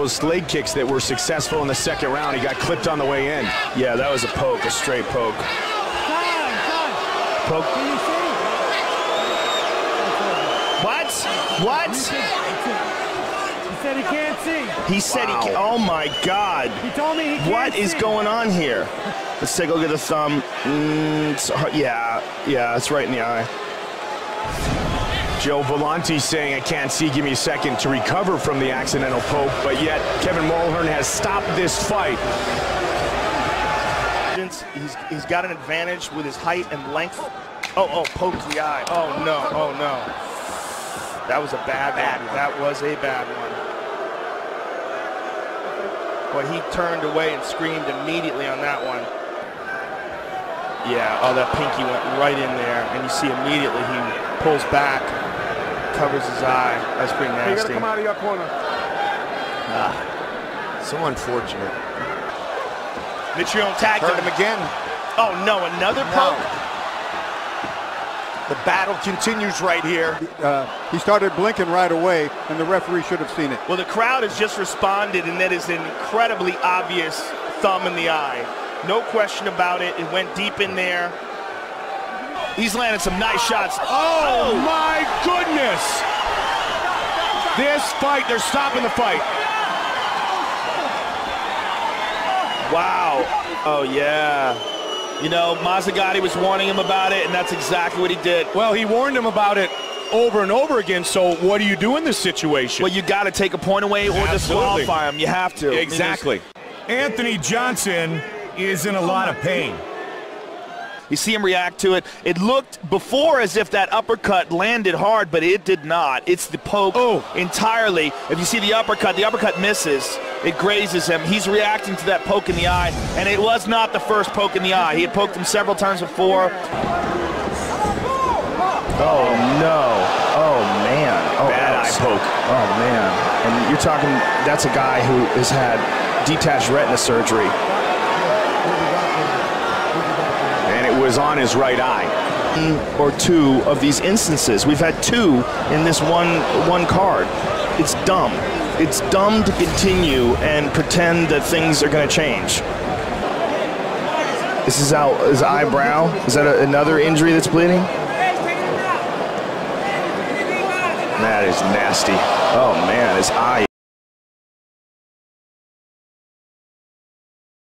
Those leg kicks that were successful in the second round, he got clipped on the way in. Yeah, that was a poke, a straight poke. Poke. Can you see? What? What? He said he can't see. He said he can Oh my God. He told me he can't What is see. going on here? Let's take a look at the thumb. Mm, yeah, yeah, it's right in the eye. Joe Volanti saying, I can't see, give me a second to recover from the accidental poke, but yet Kevin Mulhern has stopped this fight. He's, he's got an advantage with his height and length. Oh, oh, poked the eye. Oh, no, oh, no. That was a bad, bad one. That was a bad one. But he turned away and screamed immediately on that one. Yeah, oh, that pinky went right in there, and you see immediately he pulls back, covers his eye. That's pretty You gotta nasty. come out of your corner. Ah, So unfortunate. Mitrione tagged Hurt him. him again. Oh, no, another No. poke? The battle continues right here. Uh, he started blinking right away, and the referee should have seen it. Well, the crowd has just responded, and that is an incredibly obvious thumb in the eye. No question about it. It went deep in there. He's landing some nice shots. Oh my goodness! This fight, they're stopping the fight. Wow. Oh, yeah. You know, Mazzagatti was warning him about it, and that's exactly what he did. Well, he warned him about it over and over again, so what do you do in this situation? Well, you got to take a point away or Absolutely. disqualify him. You have to. Exactly. Anthony Johnson is in a lot of pain. You see him react to it. It looked before as if that uppercut landed hard, but it did not. It's the poke Oh. entirely. If you see the uppercut, the uppercut misses. It grazes him. He's reacting to that poke in the eye, and it was not the first poke in the eye. He had poked him several times before. Oh no! Oh man! Oh, Bad eye poke. Oh man! And you're talking. That's a guy who has had detached retina surgery. Was on his right eye. or two of these instances. We've had two in this one one card. It's dumb. It's dumb to continue and pretend that things are going to change. This is out his eyebrow. Is that a, another injury that's bleeding? That is nasty. Oh man, his eye